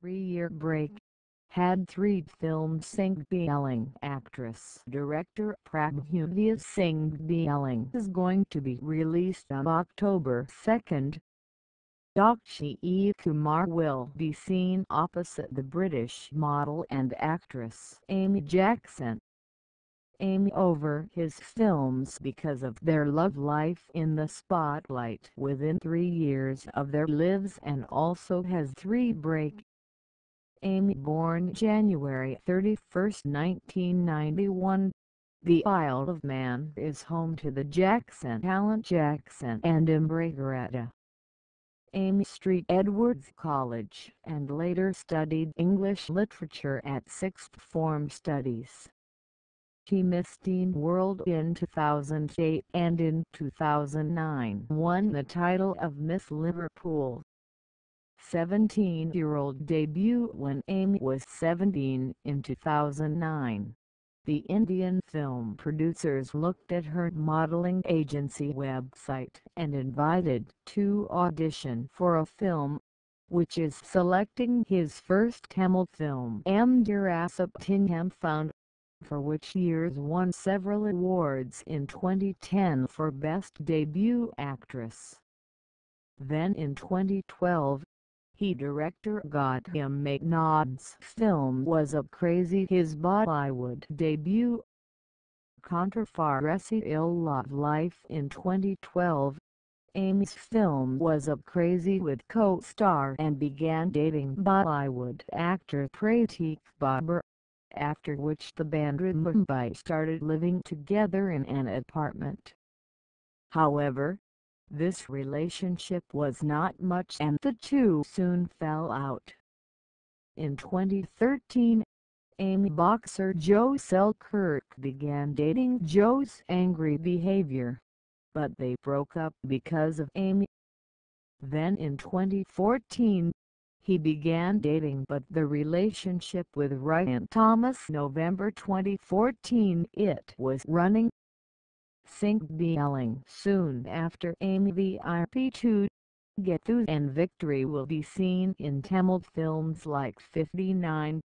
three-year break, had three films Singh actress director Prabhudeva Singh is going to be released on October 2nd. Akshay Kumar will be seen opposite the British model and actress Amy Jackson. Amy over his films because of their love life in the spotlight within three years of their lives and also has three break Amy born January 31, 1991. The Isle of Man is home to the Jackson Alan Jackson and Imbragaretta. Amy Street Edwards College and later studied English literature at Sixth Form Studies. She Miss Teen World in 2008 and in 2009 won the title of Miss Liverpool. 17-year-old debut when Amy was 17 in 2009. The Indian film producers looked at her modeling agency website and invited to audition for a film, which is selecting his first Tamil film Madrasapattinam found, for which years won several awards in 2010 for Best Debut Actress. Then in 2012, he director Gautham Menon's film was a crazy his Bollywood debut. Controversy Ill Love Life in 2012 Amy's film was a crazy with co-star and began dating Bollywood actor Prateek Babbar, after which the band Mumbai started living together in an apartment. However, this relationship was not much and the two soon fell out. In 2013, Amy boxer Joe Selkirk began dating Joe's angry behavior, but they broke up because of Amy. Then in 2014, he began dating but the relationship with Ryan Thomas November 2014 it was running Singh soon after Amy VIP2. Gethu and Victory will be seen in Tamil films like 59,